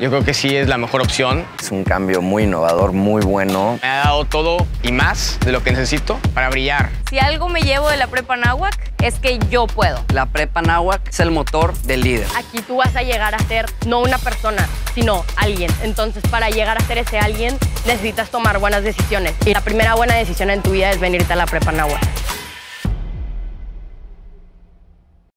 yo creo que sí es la mejor opción. Es un cambio muy innovador, muy bueno. Me ha dado todo y más de lo que necesito para brillar. Si algo me llevo de la prepa náhuac es que yo puedo. La prepa náhuac es el motor del líder. Aquí tú vas a llegar a ser no una persona, sino alguien. Entonces, para llegar a ser ese alguien, necesitas tomar buenas decisiones. Y la primera buena decisión en tu vida es venirte a la prepa náhuac.